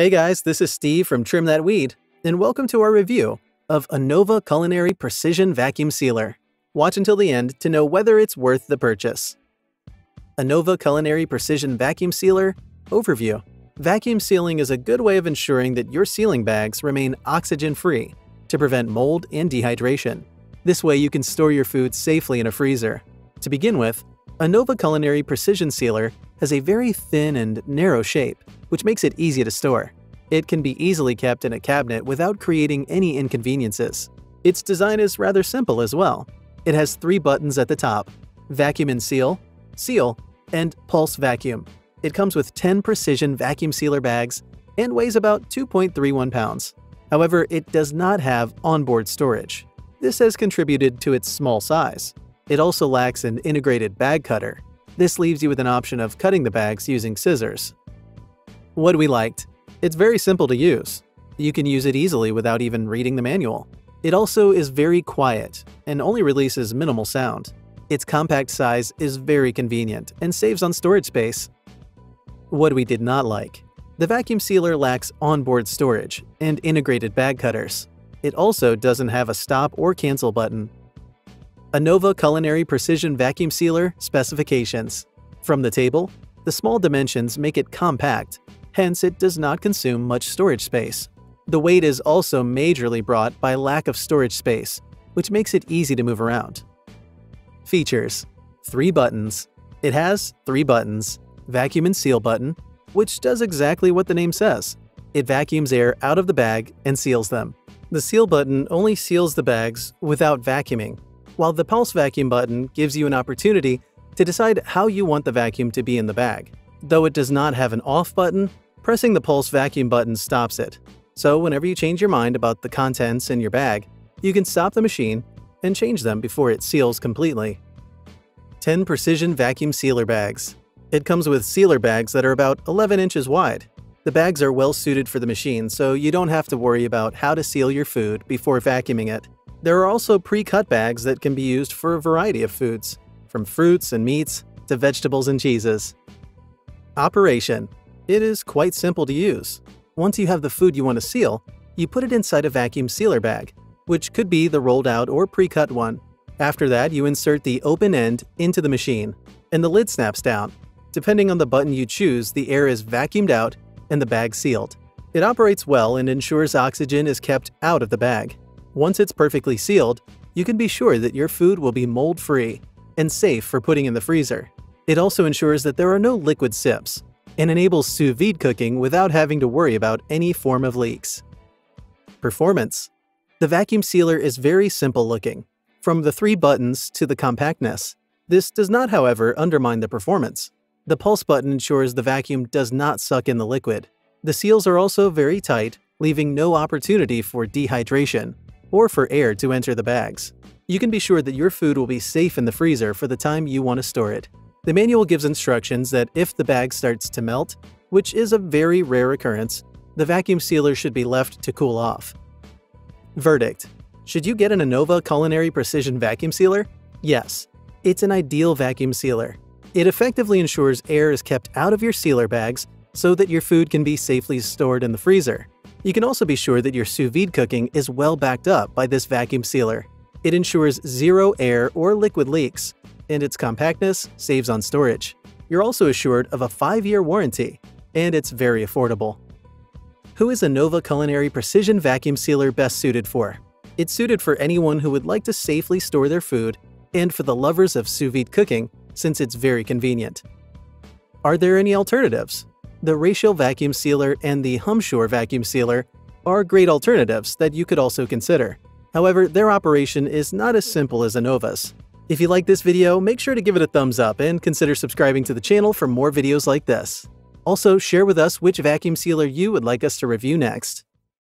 Hey guys, this is Steve from Trim That Weed, and welcome to our review of Anova Culinary Precision Vacuum Sealer. Watch until the end to know whether it's worth the purchase. Anova Culinary Precision Vacuum Sealer Overview Vacuum sealing is a good way of ensuring that your sealing bags remain oxygen-free to prevent mold and dehydration. This way you can store your food safely in a freezer. To begin with, Anova Culinary Precision Sealer has a very thin and narrow shape, which makes it easy to store. It can be easily kept in a cabinet without creating any inconveniences. Its design is rather simple as well. It has three buttons at the top, Vacuum and Seal, Seal, and Pulse Vacuum. It comes with 10 precision vacuum sealer bags and weighs about 2.31 pounds. However, it does not have onboard storage. This has contributed to its small size. It also lacks an integrated bag cutter. This leaves you with an option of cutting the bags using scissors. What we liked? It's very simple to use. You can use it easily without even reading the manual. It also is very quiet and only releases minimal sound. Its compact size is very convenient and saves on storage space. What we did not like. The vacuum sealer lacks onboard storage and integrated bag cutters. It also doesn't have a stop or cancel button Anova Culinary Precision Vacuum Sealer Specifications From the table, the small dimensions make it compact, hence it does not consume much storage space. The weight is also majorly brought by lack of storage space, which makes it easy to move around. Features 3 buttons. It has 3 buttons, vacuum and seal button, which does exactly what the name says. It vacuums air out of the bag and seals them. The seal button only seals the bags without vacuuming, while the pulse vacuum button gives you an opportunity to decide how you want the vacuum to be in the bag. Though it does not have an off button, pressing the pulse vacuum button stops it. So whenever you change your mind about the contents in your bag, you can stop the machine and change them before it seals completely. 10 Precision Vacuum Sealer Bags It comes with sealer bags that are about 11 inches wide. The bags are well suited for the machine, so you don't have to worry about how to seal your food before vacuuming it. There are also pre-cut bags that can be used for a variety of foods, from fruits and meats to vegetables and cheeses. Operation It is quite simple to use. Once you have the food you want to seal, you put it inside a vacuum sealer bag, which could be the rolled out or pre-cut one. After that, you insert the open end into the machine, and the lid snaps down. Depending on the button you choose, the air is vacuumed out and the bag sealed. It operates well and ensures oxygen is kept out of the bag. Once it's perfectly sealed, you can be sure that your food will be mold-free and safe for putting in the freezer. It also ensures that there are no liquid sips and enables sous vide cooking without having to worry about any form of leaks. Performance The vacuum sealer is very simple looking, from the three buttons to the compactness. This does not, however, undermine the performance. The pulse button ensures the vacuum does not suck in the liquid. The seals are also very tight, leaving no opportunity for dehydration or for air to enter the bags. You can be sure that your food will be safe in the freezer for the time you want to store it. The manual gives instructions that if the bag starts to melt, which is a very rare occurrence, the vacuum sealer should be left to cool off. Verdict Should you get an Anova Culinary Precision Vacuum Sealer? Yes, it's an ideal vacuum sealer. It effectively ensures air is kept out of your sealer bags so that your food can be safely stored in the freezer. You can also be sure that your sous vide cooking is well backed up by this vacuum sealer. It ensures zero air or liquid leaks, and its compactness saves on storage. You're also assured of a 5-year warranty, and it's very affordable. Who is Anova Culinary Precision Vacuum Sealer best suited for? It's suited for anyone who would like to safely store their food and for the lovers of sous vide cooking since it's very convenient. Are there any alternatives? the Ratio Vacuum Sealer and the Humsure Vacuum Sealer are great alternatives that you could also consider. However, their operation is not as simple as Anova's. If you like this video, make sure to give it a thumbs up and consider subscribing to the channel for more videos like this. Also, share with us which vacuum sealer you would like us to review next.